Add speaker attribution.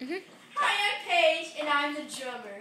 Speaker 1: Mhm.
Speaker 2: Hi, I'm Paige, and I'm the drummer.